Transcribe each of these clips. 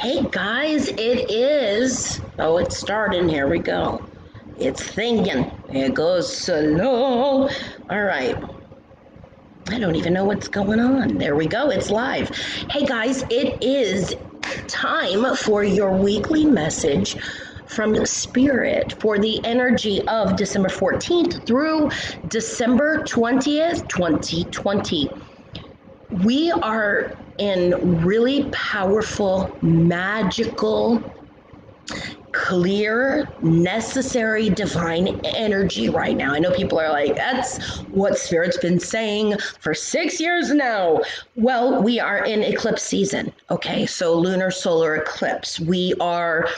Hey guys, it is. Oh, it's starting. Here we go. It's thinking. It goes slow. All right. I don't even know what's going on. There we go. It's live. Hey guys, it is time for your weekly message from Spirit for the energy of December 14th through December 20th, 2020. We are in really powerful, magical, clear, necessary divine energy right now. I know people are like, that's what Spirit's been saying for six years now. Well, we are in eclipse season. Okay, so lunar solar eclipse. We are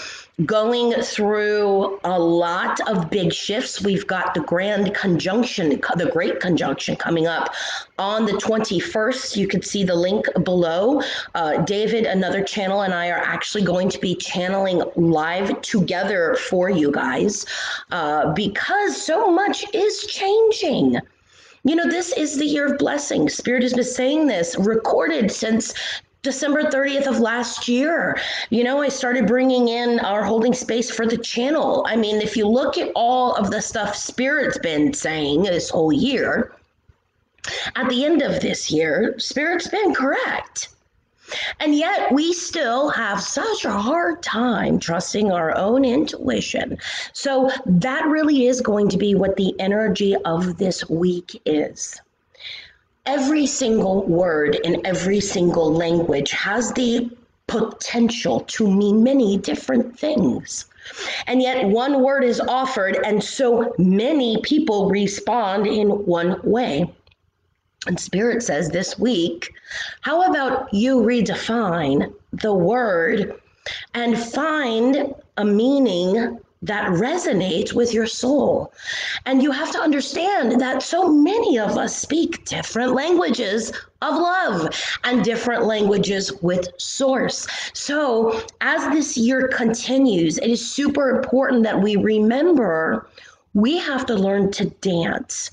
going through a lot of big shifts. We've got the grand conjunction, the great conjunction coming up on the 21st. You can see the link below. Uh, David, another channel, and I are actually going to be channeling live together for you guys uh, because so much is changing. You know, this is the year of blessing. Spirit has been saying this, recorded since December 30th of last year. You know, I started bringing in our holding space for the channel. I mean, if you look at all of the stuff Spirit's been saying this whole year, at the end of this year, Spirit's been correct. And yet, we still have such a hard time trusting our own intuition. So, that really is going to be what the energy of this week is every single word in every single language has the potential to mean many different things. And yet, one word is offered, and so many people respond in one way. And Spirit says this week, how about you redefine the word and find a meaning that resonates with your soul. And you have to understand that so many of us speak different languages of love and different languages with source. So, as this year continues, it is super important that we remember we have to learn to dance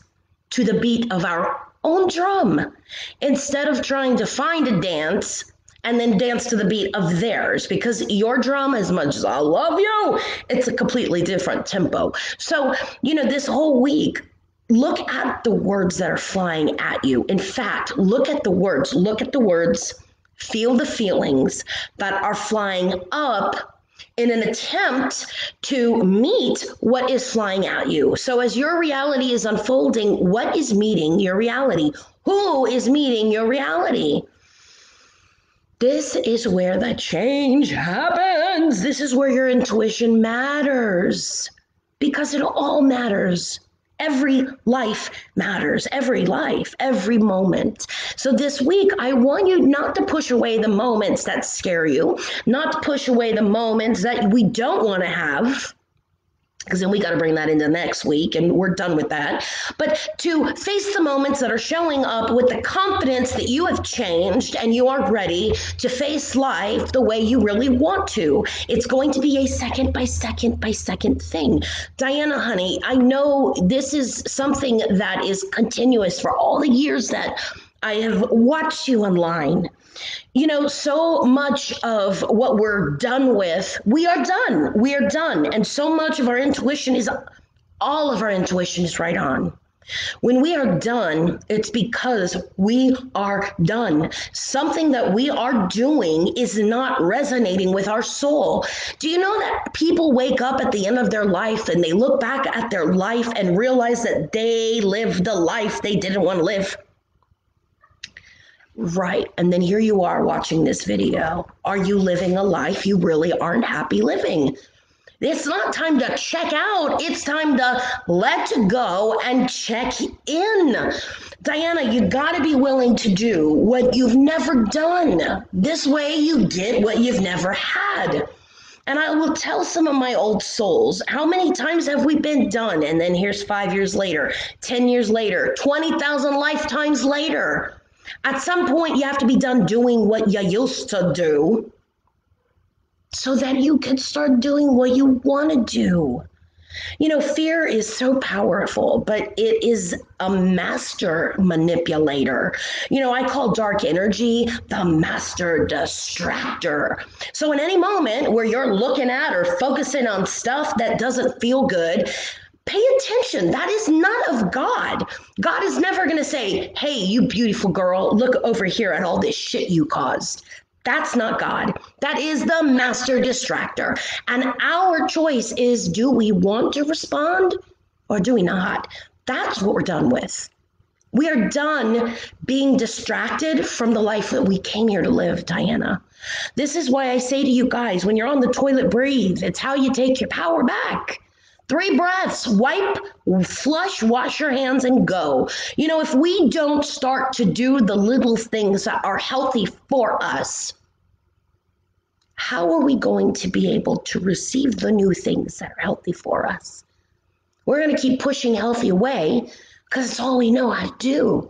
to the beat of our own drum instead of trying to find a dance and then dance to the beat of theirs because your drum, as much as I love you, it's a completely different tempo. So, you know, this whole week, look at the words that are flying at you. In fact, look at the words, look at the words, feel the feelings that are flying up in an attempt to meet what is flying at you. So, as your reality is unfolding, what is meeting your reality? Who is meeting your reality? This is where the change happens. This is where your intuition matters because it all matters. Every life matters, every life, every moment. So, this week, I want you not to push away the moments that scare you, not to push away the moments that we don't want to have because then we got to bring that into next week and we're done with that. But to face the moments that are showing up with the confidence that you have changed and you are ready to face life the way you really want to. It's going to be a second by second by second thing. Diana, honey, I know this is something that is continuous for all the years that I have watched you online you know, so much of what we're done with, we are done. We are done. And so much of our intuition is all of our intuition is right on. When we are done, it's because we are done. Something that we are doing is not resonating with our soul. Do you know that people wake up at the end of their life and they look back at their life and realize that they lived the life they didn't want to live? Right. And then here you are watching this video. Are you living a life you really aren't happy living? It's not time to check out. It's time to let go and check in. Diana, you got to be willing to do what you've never done. This way, you get what you've never had. And I will tell some of my old souls, how many times have we been done? And then here's five years later, 10 years later, 20,000 lifetimes later. At some point, you have to be done doing what you used to do so that you can start doing what you want to do. You know, fear is so powerful, but it is a master manipulator. You know, I call dark energy the master distractor. So, in any moment where you're looking at or focusing on stuff that doesn't feel good, pay attention. That is not of God. God is never going to say, Hey, you beautiful girl, look over here at all this shit you caused. That's not God. That is the master distractor. And our choice is do we want to respond or do we not? That's what we're done with. We are done being distracted from the life that we came here to live, Diana. This is why I say to you guys when you're on the toilet, breathe. It's how you take your power back. Three breaths, wipe, flush, wash your hands, and go. You know, if we don't start to do the little things that are healthy for us, how are we going to be able to receive the new things that are healthy for us? We're going to keep pushing healthy away because it's all we know how to do.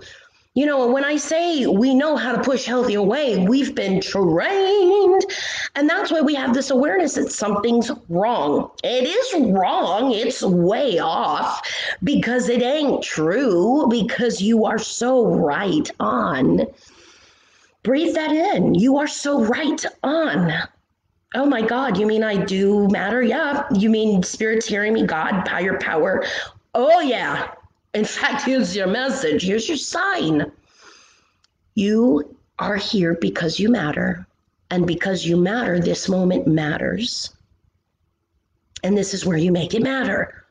You know, when I say we know how to push healthy away, we've been trained. And that's why we have this awareness that something's wrong. It is wrong. It's way off because it ain't true, because you are so right on. Breathe that in. You are so right on. Oh my God, you mean I do matter? Yeah. You mean spirit's hearing me, God, higher power? Oh, yeah. In fact, here's your message. Here's your sign. You are here because you matter. And because you matter, this moment matters. And this is where you make it matter.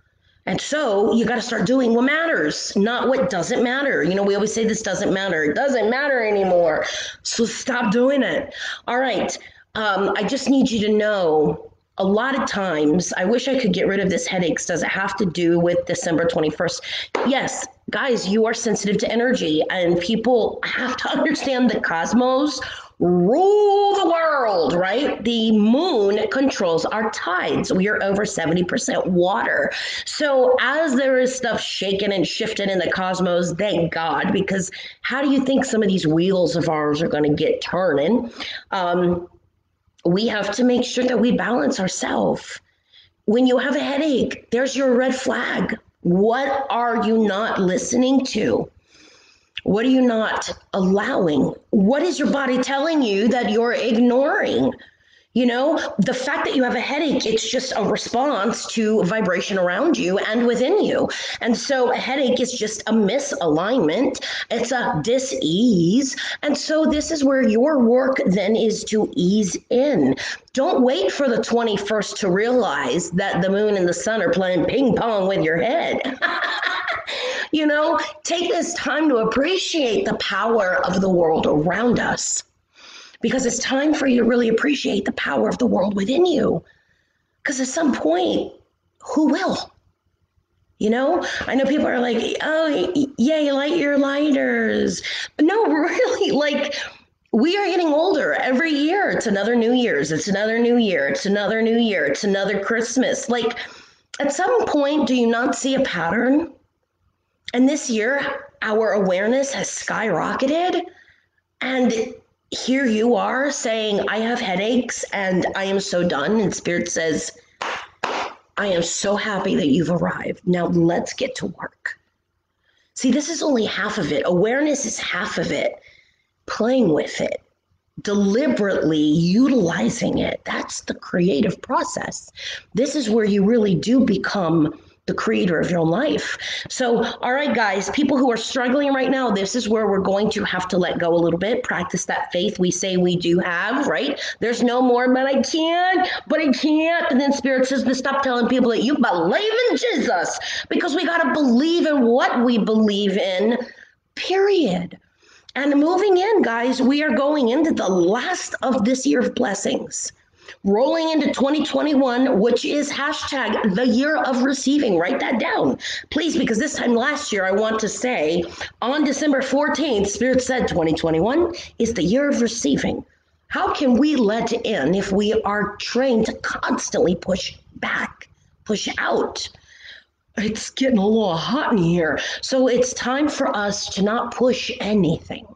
And so you got to start doing what matters, not what doesn't matter. You know, we always say this doesn't matter. It doesn't matter anymore. So stop doing it. All right. Um, I just need you to know a lot of times, I wish I could get rid of this headaches. Does it have to do with December 21st? Yes, guys, you are sensitive to energy, and people have to understand the cosmos rule the world, right? The moon controls our tides. We are over 70% water. So, as there is stuff shaking and shifting in the cosmos, thank God, because how do you think some of these wheels of ours are going to get turning? Um, we have to make sure that we balance ourselves. When you have a headache, there's your red flag. What are you not listening to? What are you not allowing? What is your body telling you that you're ignoring? You know, the fact that you have a headache, it's just a response to vibration around you and within you. And so a headache is just a misalignment, it's a dis-ease. And so this is where your work then is to ease in. Don't wait for the 21st to realize that the moon and the sun are playing ping pong with your head. you know, take this time to appreciate the power of the world around us because it's time for you to really appreciate the power of the world within you. Because at some point, who will? You know, I know people are like, oh, yeah, light your lighters. But no, really, like, we are getting older every year. It's another New Year's. It's another New Year. It's another New Year. It's another Christmas. Like, at some point, do you not see a pattern? And this year, our awareness has skyrocketed. And here you are saying, I have headaches and I am so done. And Spirit says, I am so happy that you've arrived. Now let's get to work. See, this is only half of it. Awareness is half of it. Playing with it, deliberately utilizing it, that's the creative process. This is where you really do become the creator of your own life. So, all right, guys, people who are struggling right now, this is where we're going to have to let go a little bit, practice that faith we say we do have, right? There's no more, but I can't, but I can't. And then Spirit says to stop telling people that you believe in Jesus because we got to believe in what we believe in, period. And moving in, guys, we are going into the last of this year of blessings rolling into 2021, which is hashtag the year of receiving. Write that down, please, because this time last year, I want to say on December 14th, Spirit said 2021 is the year of receiving. How can we let in if we are trained to constantly push back, push out? It's getting a little hot in here. So it's time for us to not push anything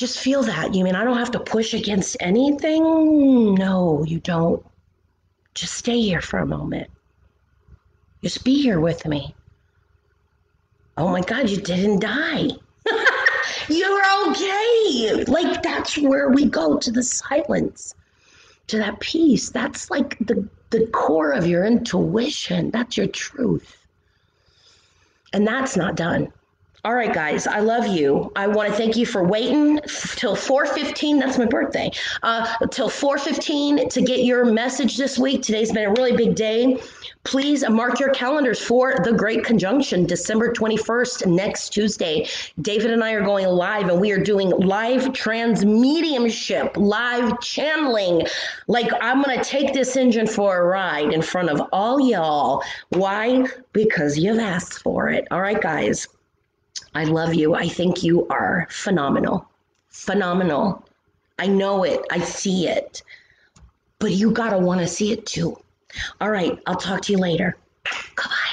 just feel that. You mean I don't have to push against anything? No, you don't. Just stay here for a moment. Just be here with me. Oh my God, you didn't die. You're okay. Like, that's where we go to the silence, to that peace. That's like the, the core of your intuition. That's your truth. And that's not done. All right, guys, I love you. I want to thank you for waiting till 4:15. That's my birthday. Uh, till 4:15 to get your message this week. Today's been a really big day. Please mark your calendars for the Great Conjunction, December 21st, next Tuesday. David and I are going live, and we are doing live trance mediumship, live channeling. Like I'm gonna take this engine for a ride in front of all y'all. Why? Because you've asked for it. All right, guys. I love you. I think you are phenomenal. Phenomenal. I know it. I see it. But you got to want to see it too. All right. I'll talk to you later. Goodbye.